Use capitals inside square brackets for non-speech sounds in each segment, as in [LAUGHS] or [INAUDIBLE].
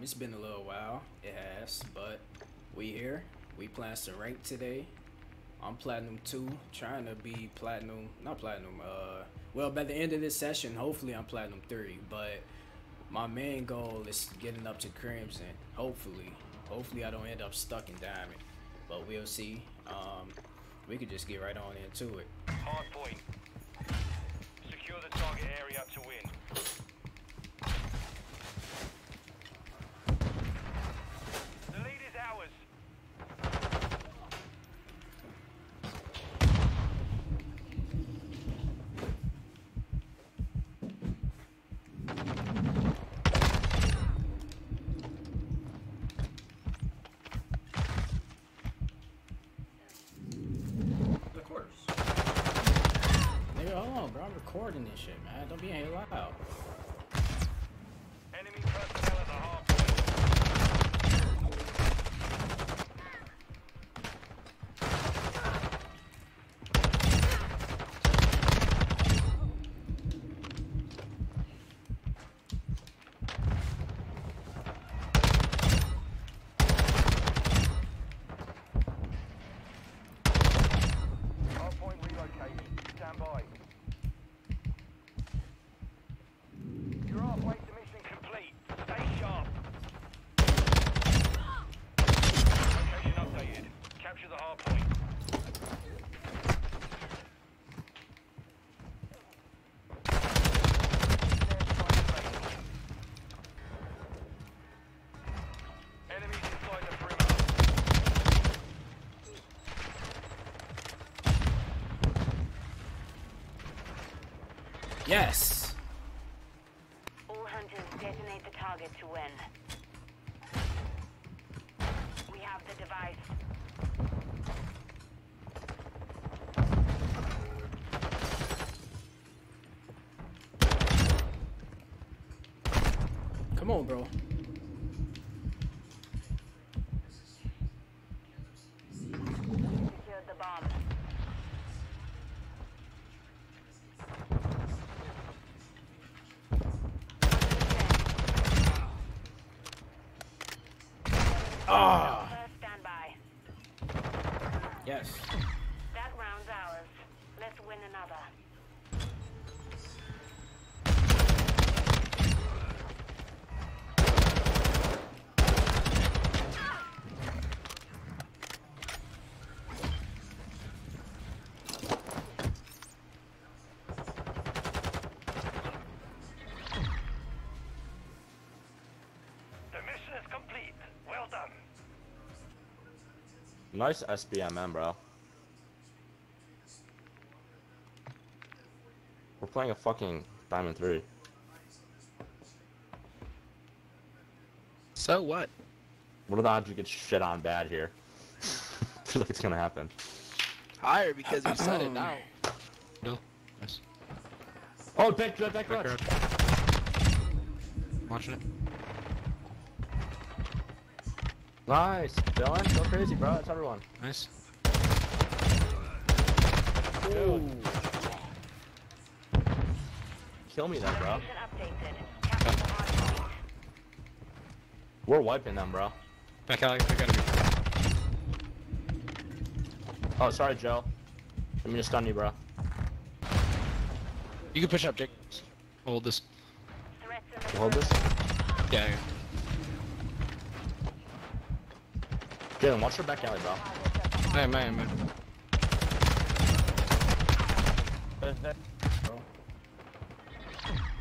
Um, it's been a little while. It has, but we here. We playing some rank today. I'm platinum two, trying to be platinum, not platinum. Uh, well, by the end of this session, hopefully I'm platinum three. But my main goal is getting up to crimson. Hopefully, hopefully I don't end up stuck in diamond. But we'll see. Um, we could just get right on into it. Hard point. Secure the target area to win. The lead is ours. The quarters. Nigga, hold on, bro. I'm recording this shit, man. Don't be ain't loud. Enemy personnel at the hard point. Hard point relocated. Stand by. You're halfway to mission complete. Stay sharp. Location updated. Capture the hard point. Enemies inside the perimeter. Yes. All hunters detonate the target to win. We have the device. Come on, bro. Nice SBMM, bro. We're playing a fucking Diamond 3. So what? What are the odds we get shit on bad here? I [LAUGHS] feel like it's gonna happen. Higher because you said it oh. now. No. Nice. Oh, back, back, back, Back back. Watching it. Nice. Dylan, go crazy, bro. That's everyone. Nice. Dude. Kill me then, bro. Location updated. Capture the hard point. We're wiping them, bro. Back alley. Back enemy. Oh, sorry, Joe. Let me just stun you, bro. You can push up, Jake. Hold this. Threats in the You hold this. Yeah. yeah. Jalen, watch your back alley, bro. Man, man, man.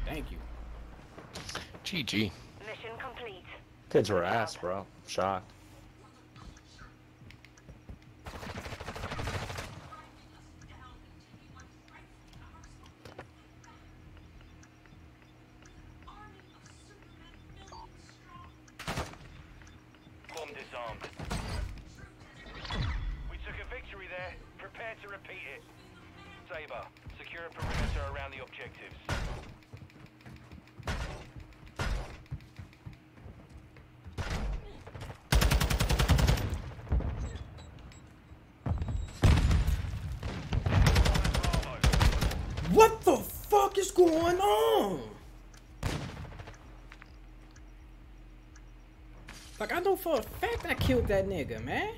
Thank you. GG. Mission complete. Kids were ass, bro. Shocked. Saber, secure a perimeter around the objectives. What the fuck is going on? Like I know for a fact I killed that nigga, man.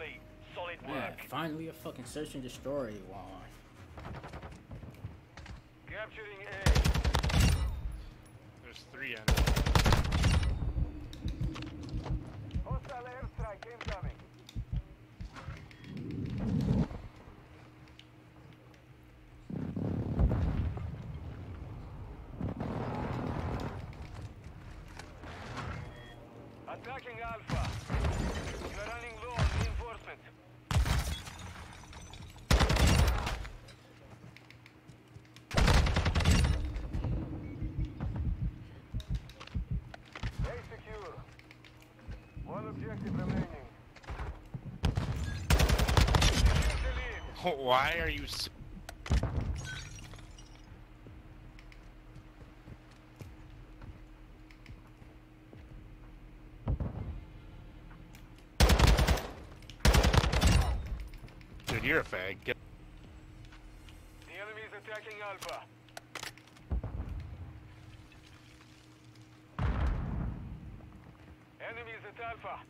Complete. Solid Man, work. finally a fucking search and destroy one. Capturing A. There's three enemies. [LAUGHS] Why are you? s- Dude, you're a fag. Get The enemy is attacking Alpha. Enemies at Alpha.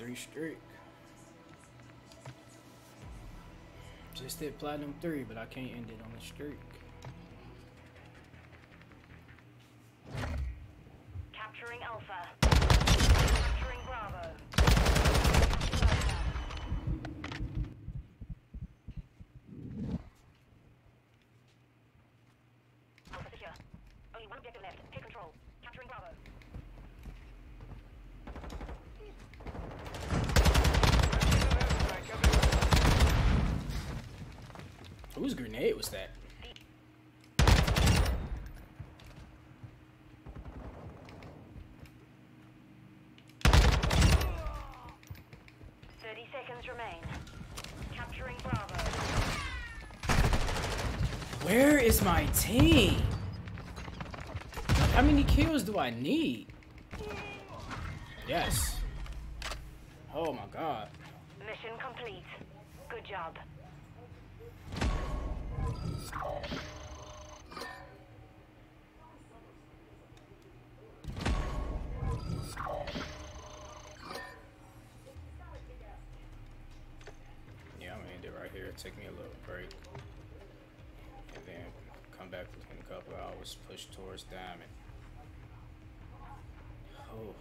Three streak. Just hit platinum three, but I can't end it on the streak. Capturing Alpha. Capturing Bravo. Was that? Thirty seconds remain. Capturing Bravo. Where is my team? How many kills do I need? Yes. Oh my god. Mission complete. Good job. Yeah, I'm gonna end it right here. Take me a little break. And then come back in a couple hours, push towards diamond. Oh.